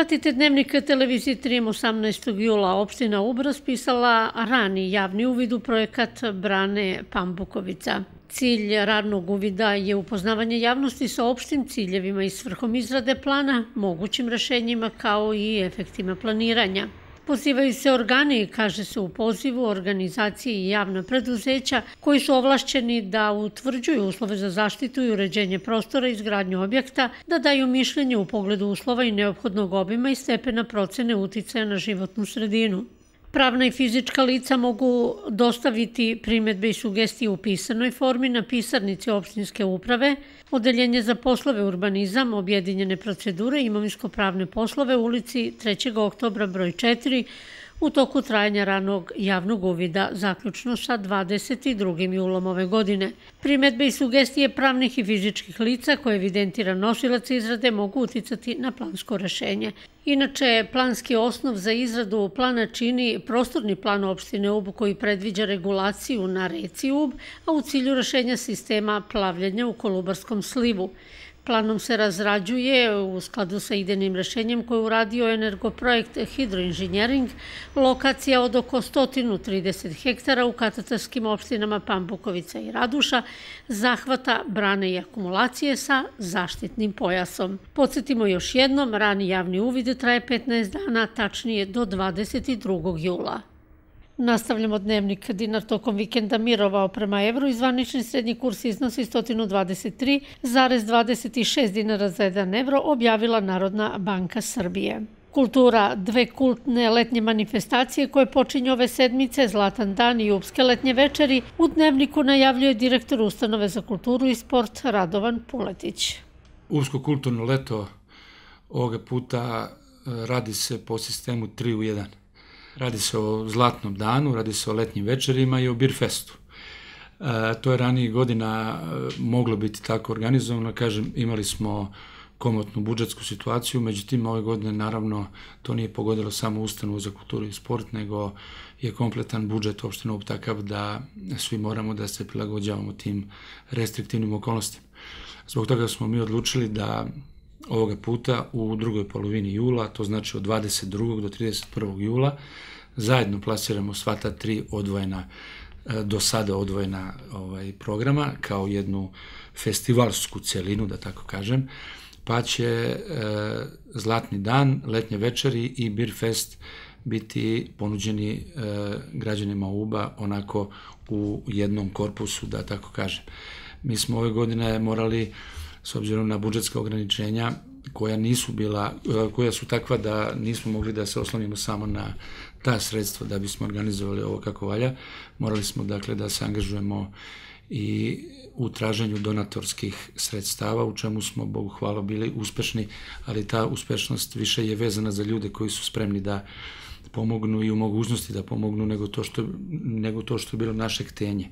Pratite dnevnik televizije Trim 18. jula. Opština Ub raspisala rani javni uvid u projekat Brane Pambukovica. Cilj radnog uvida je upoznavanje javnosti sa opštim ciljevima i svrhom izrade plana, mogućim rešenjima kao i efektima planiranja. Pozivaju se organi, kaže se u pozivu, organizacije i javna preduzeća koji su ovlašćeni da utvrđuju uslove za zaštitu i uređenje prostora i izgradnju objekta, da daju mišljenje u pogledu uslova i neophodnog obima i stepena procene uticaja na životnu sredinu. Pravna i fizička lica mogu dostaviti primetbe i sugestije u pisanoj formi na pisarnici opštinske uprave, Odeljenje za poslove urbanizam, objedinjene procedure, imovinsko-pravne poslove u ulici 3. oktobra broj 4, u toku trajanja ranog javnog uvida, zaključno sa 22. julom ove godine. Primetbe i sugestije pravnih i fizičkih lica koje evidentira nosilac izrade mogu uticati na plansko rešenje. Inače, planski osnov za izradu plana čini prostorni plan opštine Ub koji predviđa regulaciju na reci Ub, a u cilju rešenja sistema plavljanja u Kolubarskom slivu. Planom se razrađuje u skladu sa idejnim rešenjem koje uradio energoprojekt Hidroinženjering, lokacija od oko 130 hektara u katatarskim opštinama Pambukovica i Raduša, zahvata brane i akumulacije sa zaštitnim pojasom. Podsjetimo još jednom, rani javni uvid traje 15 dana, tačnije do 22. jula. Nastavljamo dnevnik. Dinar tokom vikenda mirovao prema evru i zvanični srednji kurs iznosi 123,26 dinara za 1 evro, objavila Narodna banka Srbije. Kultura, dve kultne letnje manifestacije koje počinju ove sedmice, Zlatan dan i Upske letnje večeri, u dnevniku najavljuje direktor Ustanove za kulturu i sport Radovan Puletić. Upsko kulturno leto ovoga puta e, radi se po sistemu 3 u 1. Radi se o zlatnom danu, radi se o letnjim večerima i o Birfestu. E, to je ranije godina e, moglo biti tako organizovano, kažem, imali smo komotnu budžetsku situaciju, međutim ove godine naravno to nije pogodilo samo ustanovu za kulturu i sport, nego je kompletan budžet opštine takav da svi moramo da se prilagođavamo tim restriktivnim okolnostima. Zbog toga smo mi odlučili da ovoga puta u drugoj polovini jula, to znači od 22. do 31. jula, zajedno plasiramo sva ta tri odvojena e, do sada odvojena ovaj, programa kao jednu festivalsku celinu, da tako kažem, pa će e, Zlatni dan, letnje večeri i Beer Fest biti ponuđeni e, građanima UBA onako u jednom korpusu, da tako kažem. Mi smo ove godine morali, s obzirom na budžetska ograničenja, koja nisu bila, e, koja su takva da nismo mogli da se oslonimo samo na ta sredstva da bismo organizovali ovo kako valja. Morali smo dakle da se angažujemo i u traženju donatorskih sredstava, u čemu smo, Bogu hvala, bili uspešni, ali ta uspešnost više je vezana za ljude koji su spremni da pomognu i u mogućnosti da pomognu nego to što, nego to što je bilo naše htenje.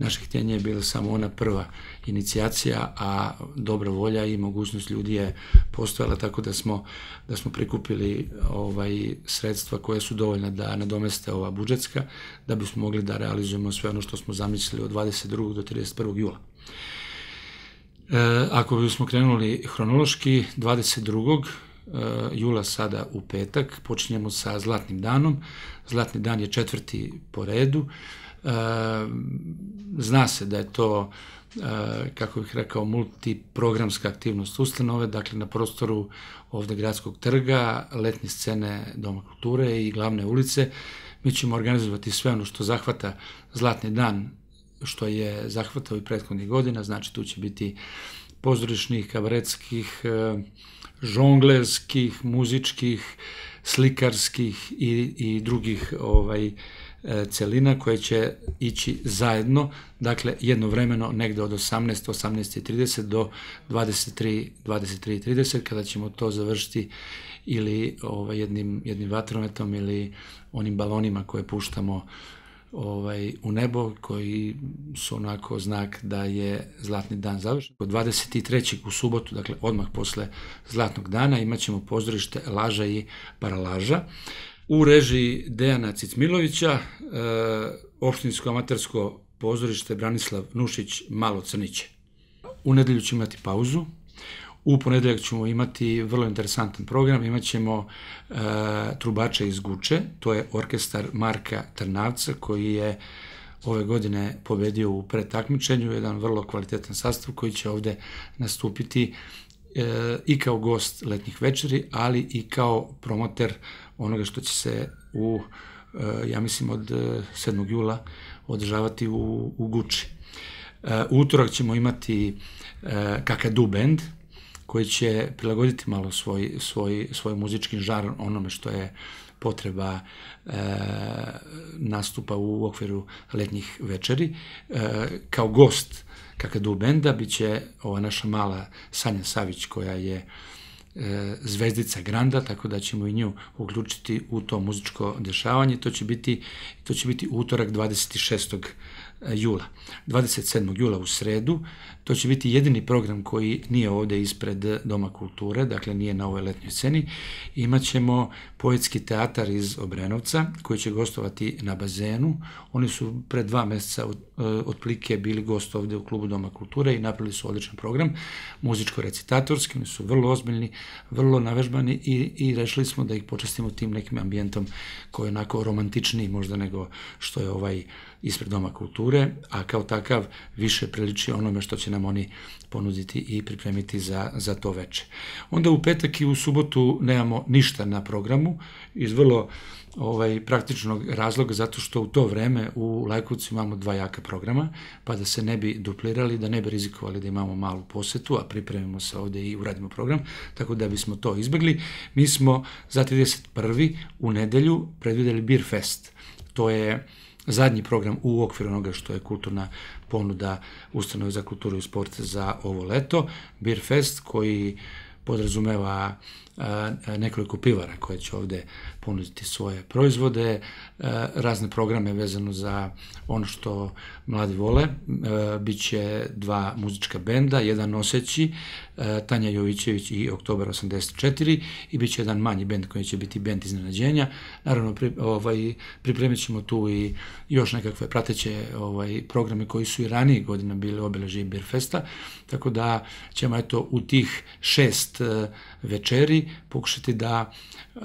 Naše htenje je bila samo ona prva inicijacija, a dobra volja i mogućnost ljudi je postojala tako da smo, da smo prikupili ovaj, sredstva koje su dovoljna da nadomeste ova budžetska, da bismo mogli da realizujemo sve ono što smo zamislili od 22. do 31. jula. E, ako bismo krenuli hronološki, 22. E, jula sada u petak, počinjemo sa Zlatnim danom. Zlatni dan je četvrti po redu. E, zna se da je to e, kako bih rekao, multiprogramska aktivnost ustanove, dakle na prostoru ovde gradskog trga, letnje scene Doma kulture i glavne ulice. Mi ćemo organizovati sve ono što zahvata Zlatni dan, što je zahvatao i prethodnih godina, znači tu će biti pozorišnih, kabaretskih, e, žonglerskih, muzičkih, slikarskih i, i drugih ovaj, E, celina koje će ići zajedno, dakle jednovremeno negde od 18, 18.30 do 23, 23.30 kada ćemo to završiti ili ovaj, jednim, jednim vatrometom ili onim balonima koje puštamo ovaj, u nebo koji su onako znak da je Zlatni dan završen. Od 23. u subotu, dakle odmah posle Zlatnog dana, imaćemo pozorište Laža i Paralaža u režiji Dejana Cicmilovića, e, opštinsko amatersko pozorište Branislav Nušić Malo Crniće. U nedelju ćemo imati pauzu. U ponedeljak ćemo imati vrlo interesantan program, imaćemo e, trubača iz Guče, to je orkestar Marka Trnavca koji je ove godine pobedio u pretakmičenju, jedan vrlo kvalitetan sastav koji će ovde nastupiti e, i kao gost letnjih večeri, ali i kao promoter onoga što će se u, e, ja mislim, od 7. E, jula održavati u, u Guči. E, utorak ćemo imati e, Kakadu Band, koji će prilagoditi malo svoj, svoj, svoj muzički žar onome što je potreba e, nastupa u okviru letnjih večeri. E, kao gost Kakadu Benda biće ova naša mala Sanja Savić koja je e, zvezdica Granda, tako da ćemo i nju uključiti u to muzičko dešavanje. To će biti, to će biti utorak 26 jula. 27. jula u sredu, to će biti jedini program koji nije ovde ispred Doma kulture, dakle nije na ovoj letnjoj sceni. Imaćemo poetski teatar iz Obrenovca koji će gostovati na bazenu. Oni su pre dva meseca e, otplike bili gost ovde u klubu Doma kulture i napravili su odličan program, muzičko-recitatorski, oni su vrlo ozbiljni, vrlo navežbani i, i rešili smo da ih počestimo tim nekim ambijentom koji je onako romantičniji možda nego što je ovaj ispred Doma kulture, a kao takav više priliči onome što će nam oni ponuditi i pripremiti za, za to veče. Onda u petak i u subotu nemamo ništa na programu iz vrlo ovaj, praktičnog razloga zato što u to vreme u Lajkovcu imamo dva jaka programa, pa da se ne bi duplirali, da ne bi rizikovali da imamo malu posetu, a pripremimo se ovde i uradimo program, tako da bismo to izbegli. Mi smo za 31. u nedelju predvideli Beer Fest. To je zadnji program u okviru onoga što je kulturna ponuda Ustanove za kulturu i sport za ovo leto, Beer Fest koji podrazumeva nekoliko pivara koje će ovde ponuditi svoje proizvode, razne programe vezano za ono što mladi vole. Biće dva muzička benda, jedan noseći, Tanja Jovićević i Oktober 84 i biće jedan manji bend koji će biti bend iznenađenja. Naravno, pri, ovaj, pripremit ćemo tu i još nekakve prateće ovaj, programe koji su i ranije godina bili obeleži Beer Festa, tako da ćemo eto u tih šest večeri pokušati da uh,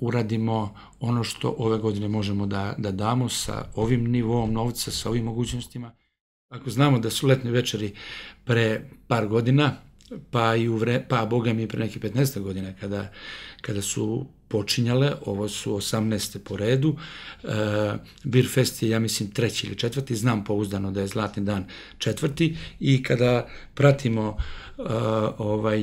uradimo ono što ove godine možemo da, da damo sa ovim nivom novca, sa ovim mogućnostima. Ako znamo da su letne večeri pre par godina, pa i u vre, pa boga mi pre neki 15 godina kada, kada su počinjale, ovo su 18. po redu, e, Beer Fest je, ja mislim, treći ili četvrti, znam pouzdano da je Zlatni dan četvrti i kada pratimo e, ovaj,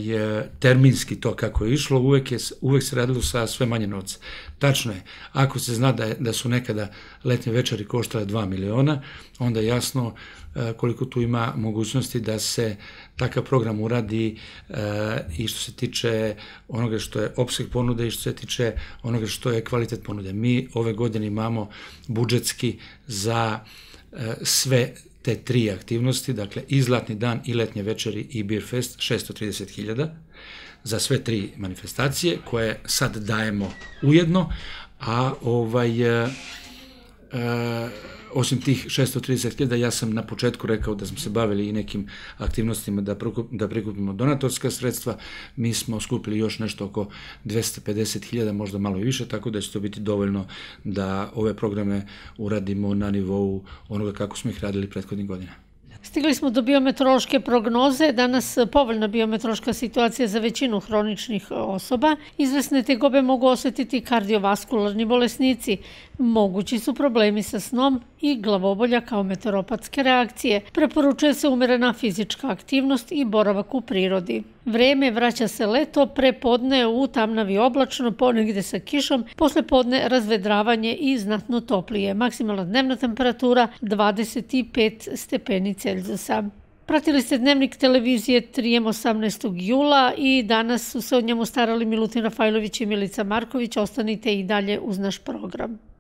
terminski to kako je išlo, uvek, je, uvek se radilo sa sve manje novca. Tačno je, ako se zna da, da su nekada letnje večeri koštale 2 miliona, onda jasno e, koliko tu ima mogućnosti da se takav program uradi e, i što se tiče onoga što je opseg ponude i što se tiče onoga što je kvalitet ponude. Mi ove godine imamo budžetski za e, sve te tri aktivnosti, dakle i Zlatni dan, i Letnje večeri, i Beer Fest, 630.000 za sve tri manifestacije koje sad dajemo ujedno, a ovaj e, e, osim tih 630.000, ja sam na početku rekao da smo se bavili i nekim aktivnostima da, da prikupimo donatorska sredstva. Mi smo skupili još nešto oko 250.000, možda malo i više, tako da će to biti dovoljno da ove programe uradimo na nivou onoga kako smo ih radili prethodnih godina. Stigli smo do biometrološke prognoze. Danas povoljna biometrološka situacija za većinu hroničnih osoba. Izvesne tegobe mogu osetiti kardiovaskularni bolesnici. Mogući su problemi sa snom i glavobolja kao meteoropatske reakcije. Preporučuje se umerena fizička aktivnost i boravak u prirodi. Vreme vraća se leto, pre podne u tamnavi oblačno, ponegde sa kišom, posle podne razvedravanje i znatno toplije. Maksimalna dnevna temperatura 25 stepeni Celzusa. Pratili ste dnevnik televizije Trijem 18. jula i danas su se od njemu starali Milutin Rafajlović i Milica Marković. Ostanite i dalje uz naš program.